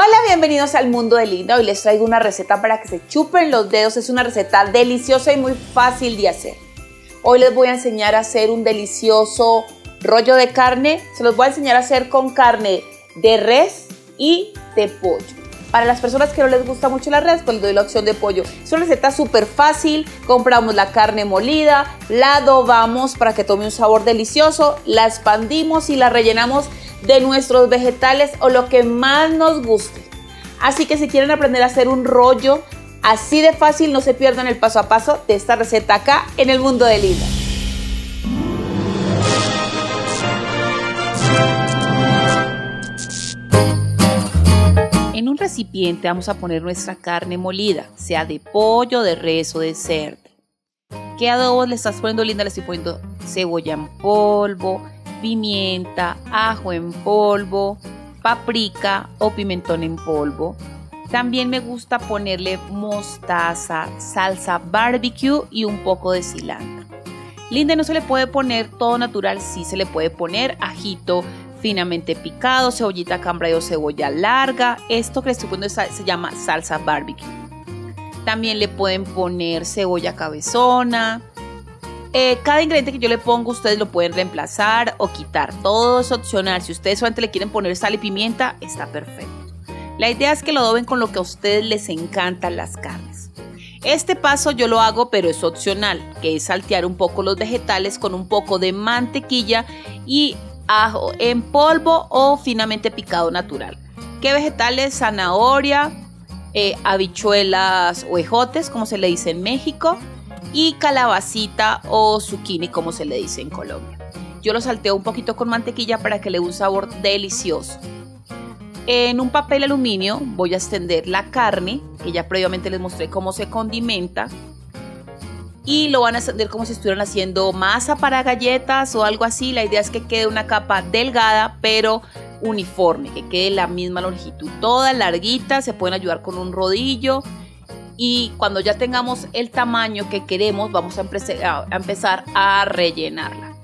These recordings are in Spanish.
Hola, bienvenidos al mundo de Linda. Hoy les traigo una receta para que se chupen los dedos. Es una receta deliciosa y muy fácil de hacer. Hoy les voy a enseñar a hacer un delicioso rollo de carne. Se los voy a enseñar a hacer con carne de res y de pollo. Para las personas que no les gusta mucho la res, pues les doy la opción de pollo. Es una receta súper fácil. Compramos la carne molida, la adobamos para que tome un sabor delicioso, la expandimos y la rellenamos de nuestros vegetales o lo que más nos guste. Así que si quieren aprender a hacer un rollo así de fácil, no se pierdan el paso a paso de esta receta acá en el mundo de Linda. En un recipiente vamos a poner nuestra carne molida, sea de pollo, de res o de cerdo. ¿Qué adobo le estás poniendo, Linda? Le estoy poniendo cebolla en polvo, pimienta, ajo en polvo, paprika o pimentón en polvo. También me gusta ponerle mostaza, salsa barbecue y un poco de cilantro. Linda no se le puede poner todo natural, sí se le puede poner ajito finamente picado, cebollita cambray o cebolla larga. Esto que le estoy poniendo se llama salsa barbecue. También le pueden poner cebolla cabezona, eh, cada ingrediente que yo le pongo ustedes lo pueden reemplazar o quitar. Todo es opcional. Si ustedes solamente le quieren poner sal y pimienta, está perfecto. La idea es que lo adoben con lo que a ustedes les encantan las carnes. Este paso yo lo hago, pero es opcional, que es saltear un poco los vegetales con un poco de mantequilla y ajo en polvo o finamente picado natural. ¿Qué vegetales? Zanahoria, eh, habichuelas o ejotes, como se le dice en México, y calabacita o zucchini como se le dice en Colombia. Yo lo salteo un poquito con mantequilla para que le dé un sabor delicioso. En un papel aluminio voy a extender la carne, que ya previamente les mostré cómo se condimenta. Y lo van a extender como si estuvieran haciendo masa para galletas o algo así. La idea es que quede una capa delgada pero uniforme, que quede la misma longitud. Toda larguita, se pueden ayudar con un rodillo y cuando ya tengamos el tamaño que queremos vamos a, empezar a rellenarla.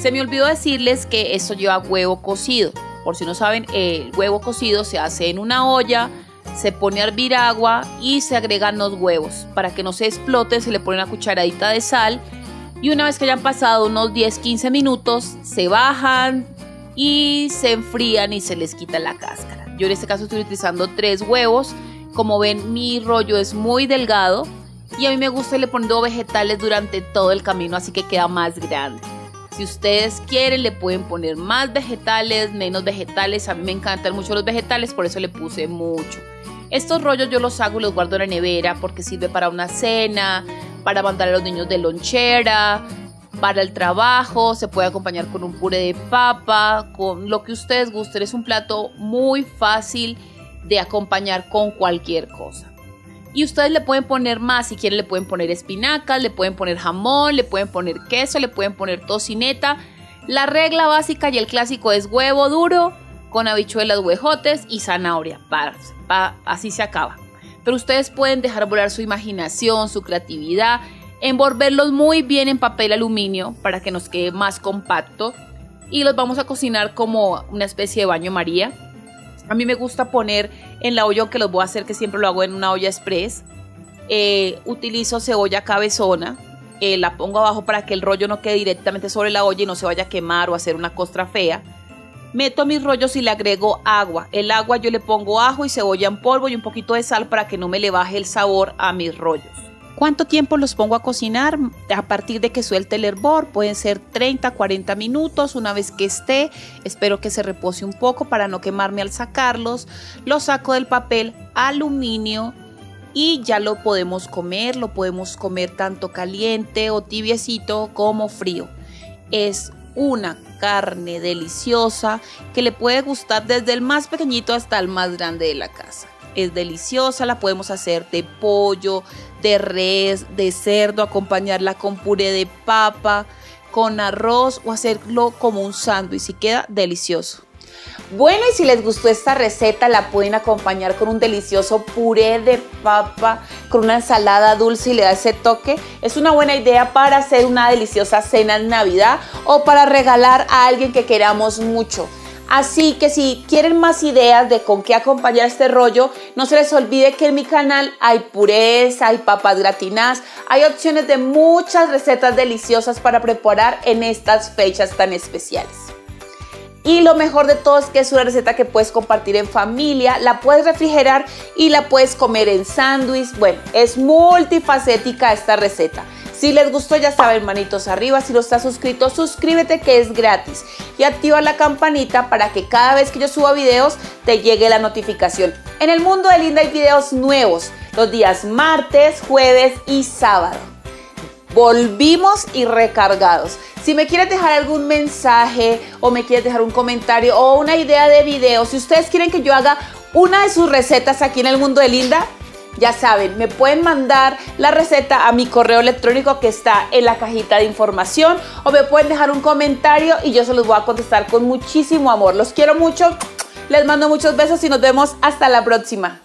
Se me olvidó decirles que esto lleva huevo cocido. Por si no saben, el huevo cocido se hace en una olla, se pone a hervir agua y se agregan los huevos. Para que no se explote se le pone una cucharadita de sal y una vez que hayan pasado unos 10-15 minutos se bajan y se enfrían y se les quita la cáscara. Yo en este caso estoy utilizando tres huevos como ven, mi rollo es muy delgado y a mí me gusta irle poniendo vegetales durante todo el camino, así que queda más grande. Si ustedes quieren, le pueden poner más vegetales, menos vegetales. A mí me encantan mucho los vegetales, por eso le puse mucho. Estos rollos yo los hago y los guardo en la nevera porque sirve para una cena, para mandar a los niños de lonchera, para el trabajo, se puede acompañar con un puré de papa, con lo que ustedes gusten. Es un plato muy fácil de acompañar con cualquier cosa. Y ustedes le pueden poner más, si quieren le pueden poner espinacas, le pueden poner jamón, le pueden poner queso, le pueden poner tocineta. La regla básica y el clásico es huevo duro con habichuelas, huejotes y zanahoria. así se acaba. Pero ustedes pueden dejar volar su imaginación, su creatividad, envolverlos muy bien en papel aluminio para que nos quede más compacto y los vamos a cocinar como una especie de baño María a mí me gusta poner en la olla, que los voy a hacer, que siempre lo hago en una olla express. Eh, utilizo cebolla cabezona, eh, la pongo abajo para que el rollo no quede directamente sobre la olla y no se vaya a quemar o hacer una costra fea. Meto mis rollos y le agrego agua. El agua yo le pongo ajo y cebolla en polvo y un poquito de sal para que no me le baje el sabor a mis rollos. ¿Cuánto tiempo los pongo a cocinar? A partir de que suelte el hervor, pueden ser 30, 40 minutos. Una vez que esté, espero que se repose un poco para no quemarme al sacarlos. Los saco del papel aluminio y ya lo podemos comer. Lo podemos comer tanto caliente o tibiecito como frío. Es una carne deliciosa que le puede gustar desde el más pequeñito hasta el más grande de la casa es deliciosa, la podemos hacer de pollo, de res, de cerdo, acompañarla con puré de papa, con arroz o hacerlo como un sándwich y queda delicioso. Bueno, y si les gustó esta receta, la pueden acompañar con un delicioso puré de papa, con una ensalada dulce y le da ese toque. Es una buena idea para hacer una deliciosa cena en Navidad o para regalar a alguien que queramos mucho. Así que si quieren más ideas de con qué acompañar este rollo, no se les olvide que en mi canal hay pureza, hay papas gratinadas, hay opciones de muchas recetas deliciosas para preparar en estas fechas tan especiales. Y lo mejor de todo es que es una receta que puedes compartir en familia, la puedes refrigerar y la puedes comer en sándwich. Bueno, es multifacética esta receta. Si les gustó ya saben, manitos arriba. Si no estás suscrito, suscríbete que es gratis. Y activa la campanita para que cada vez que yo suba videos te llegue la notificación. En el mundo de Linda hay videos nuevos los días martes, jueves y sábado. Volvimos y recargados. Si me quieres dejar algún mensaje o me quieres dejar un comentario o una idea de video, si ustedes quieren que yo haga una de sus recetas aquí en el mundo de Linda, ya saben, me pueden mandar la receta a mi correo electrónico que está en la cajita de información o me pueden dejar un comentario y yo se los voy a contestar con muchísimo amor. Los quiero mucho, les mando muchos besos y nos vemos hasta la próxima.